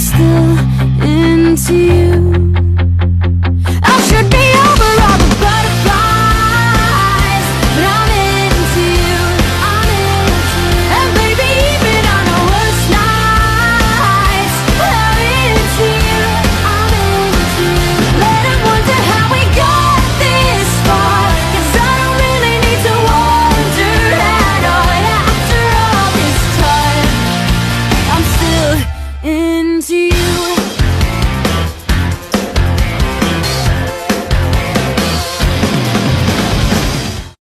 still into you.